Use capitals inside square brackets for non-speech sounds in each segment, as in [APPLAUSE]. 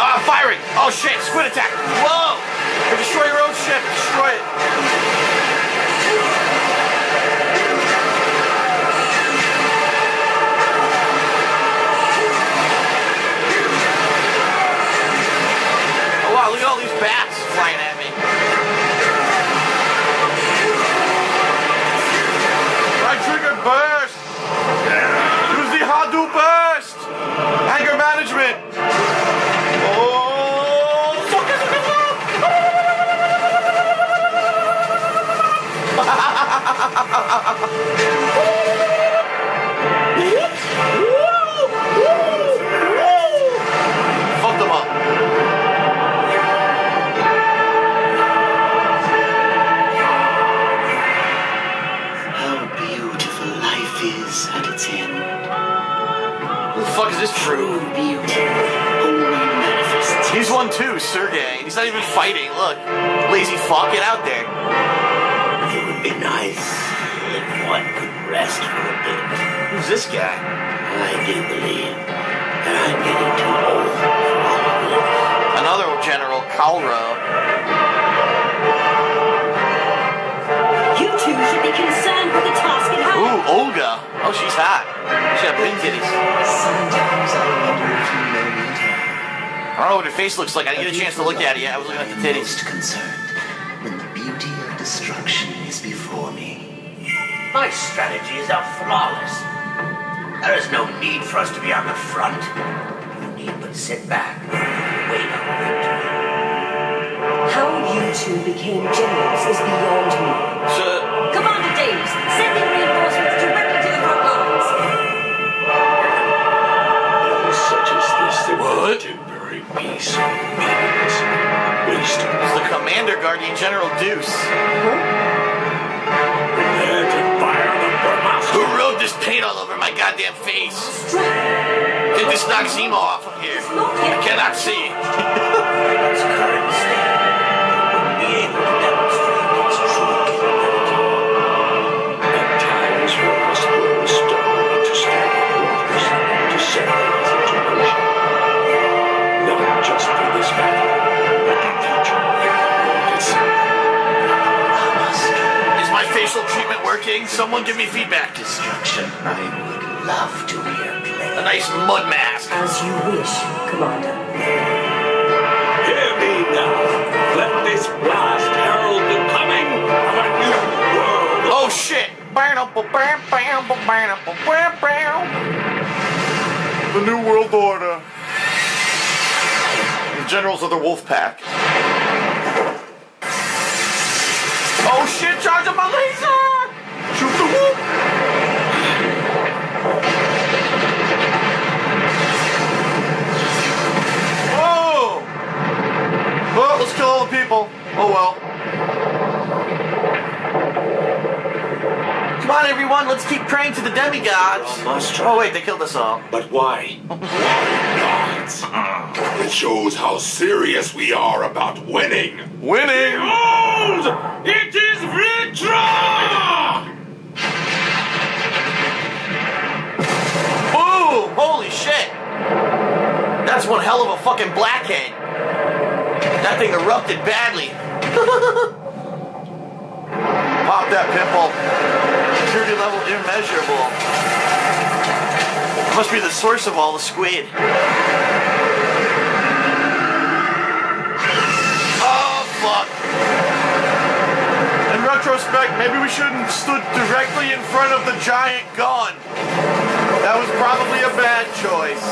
Ah, firing! Oh shit, squid attack! Whoa! You destroy fuck! Fuck them up. How beautiful life is at its end. Who the fuck is this true? True beauty only manifests. He's one too, Sergei. He's not even fighting. Look, lazy fuck, get out there. It would be nice if one could rest for a bit. Who's this guy? I do believe that I'm getting too old for all of this. Another General Kalrow. You two should be concerned with the task at hand. Ooh, Olga. Oh, she's hot. She got big titties. Sometimes I wonder if you know me. I don't know what her face looks like. I didn't get a chance to look at it yet. I was looking at the I'm titties. most concerned when the beauty of destruction is before me. My strategies are flawless. There is no need for us to be on the front. You need but sit back and wait on victory. How you two became generals is beyond me. So, Commander Dames, sending reinforcements directly to the front lines. Such as this, there What? temporary peace, meaningless, wasted. it's the Commander Guardian General Deus. Prepare paint all over my goddamn face? Get this Noxzema off of here. I cannot see. [LAUGHS] treatment? Someone give me feedback. Destruction I would love to hear play. A nice mud mask. As you wish, Commander. Hear me now. Let this blast herald the coming of a new world. Oh shit! The New World Order. The generals of the Wolf Pack. Oh shit! Charge up my let's keep praying to the demigods. Almost Oh, wait, they killed us all. But why? Why not? It shows how serious we are about winning. Winning! Behold! It is Vlitra! Boom! Holy shit! That's one hell of a fucking blackhead. That thing erupted badly. [LAUGHS] Pop that pimple. Purity level immeasurable. Must be the source of all the squid. Oh, fuck. In retrospect, maybe we shouldn't have stood directly in front of the giant gun. That was probably a bad choice.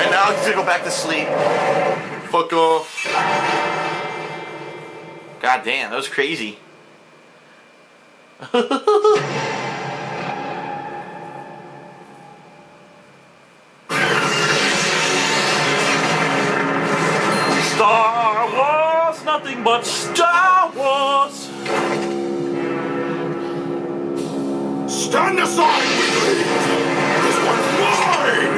And now I'm gonna go back to sleep. Fuck off. God damn, that was crazy. [LAUGHS] Star Wars, nothing but Star Wars. Stand aside, weakling! This one's mine!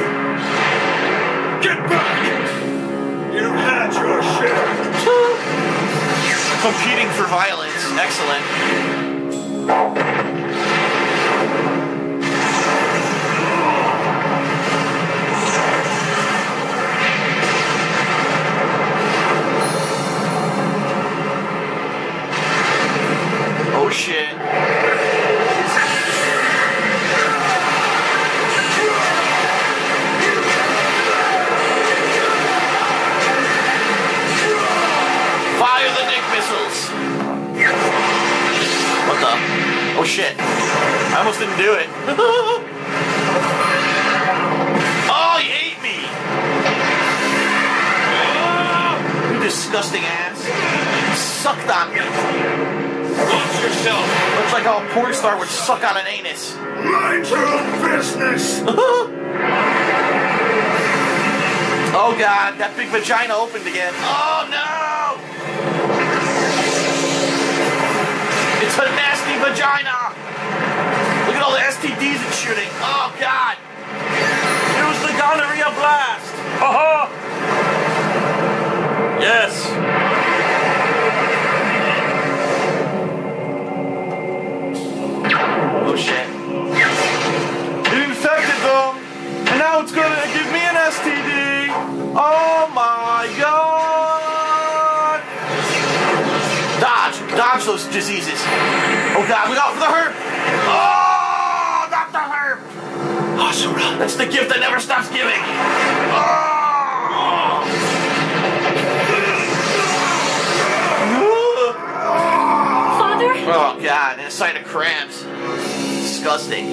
Get back! You've had your share. Competing for violence. Excellent. Oh, shit. I almost didn't do it. [LAUGHS] oh, he ate me! Ah, you disgusting ass. Sucked on me. Watch yourself! Looks like how a porn star would suck on an anus. Mind your own business! [LAUGHS] Oh god, that big vagina opened again. Oh no! It's a vagina! Look at all the STDs it's shooting. Oh god! Use the gonorrhea blast! Haha! Yes! Asura! That's the gift that never stops giving! Oh! Father? Oh god, and a sight of crabs. Disgusting.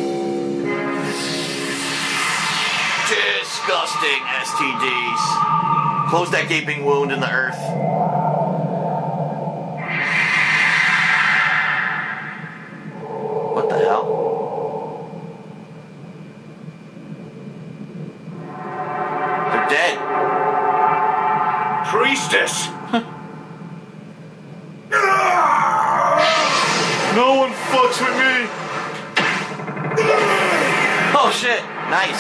Disgusting STDs. Close that gaping wound in the earth. Oh shit! Nice.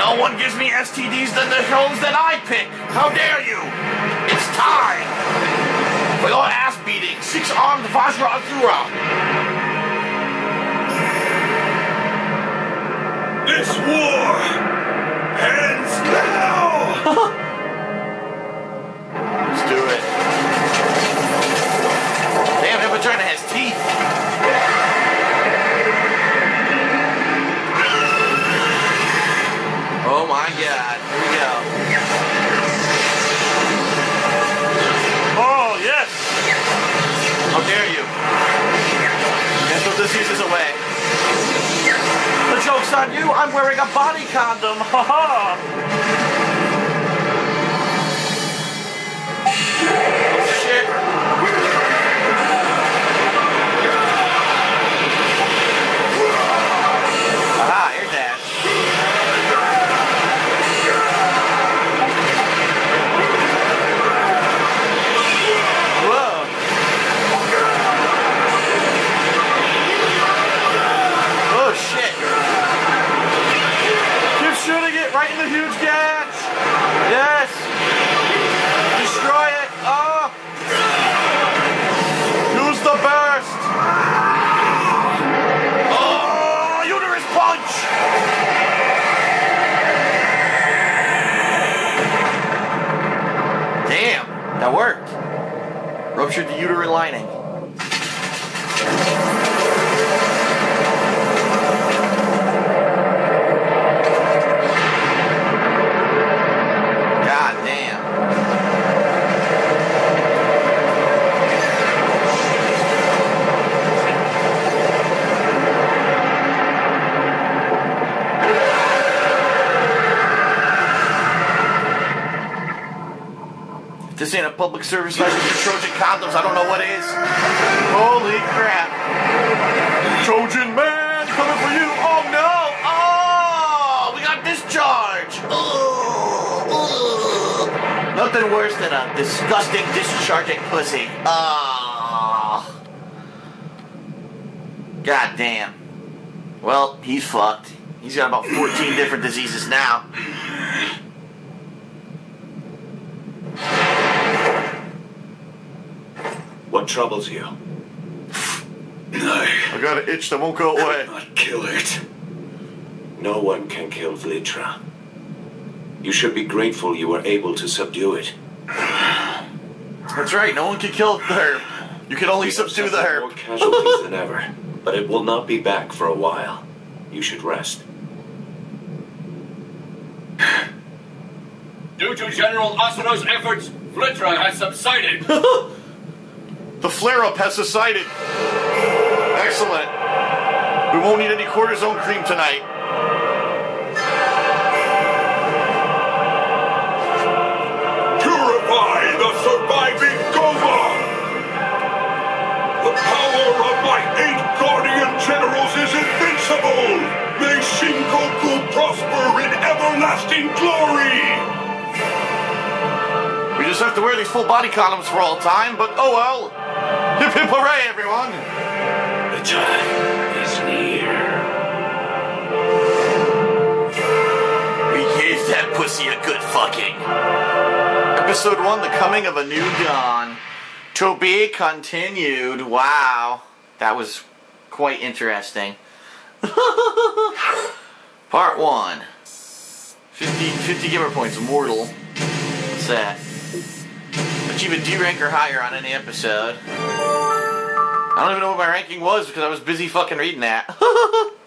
No one gives me STDs than the hills that I pick. How dare you? It's time for your ass beating, six-armed Vajra Asura. This war ends dare you? Get the diseases away. The joke's on you. I'm wearing a body condom. [LAUGHS] Ha Ruptured the uterine lining. If this ain't a public service message for Trojan condoms, I don't know what is. Holy crap. Trojan man coming for you. Oh no. Oh, we got discharge. Ugh. Nothing worse than a disgusting discharging pussy. Oh. God damn. Well, he's fucked. He's got about 14 different diseases now. What troubles you? I I got an itch that won't go away. cannot kill it. No one can kill Vlitra. You should be grateful you were able to subdue it. That's right, no one can kill the herb. You can only We subdue the suffered more casualties than ever, but it will not be back for a while. You should rest. Due to General Asura's efforts, Vlitra has subsided. [LAUGHS] The flare up has subsided. Excellent. We won't need any cortisone cream tonight. Purify the surviving Gohma! The power of my eight guardian generals is invincible! May Shinkoku prosper in everlasting glory! We just have to wear these full body condoms for all time, but oh well. Hip hip hooray, everyone! The time is near. We gave that pussy a good fucking. Episode 1 The Coming of a New Dawn. To be continued. Wow. That was quite interesting. [LAUGHS] Part 1. 50, 50 gamer points. Mortal. What's that? Achieve a D rank or higher on any episode. I don't even know what my ranking was because I was busy fucking reading that. [LAUGHS]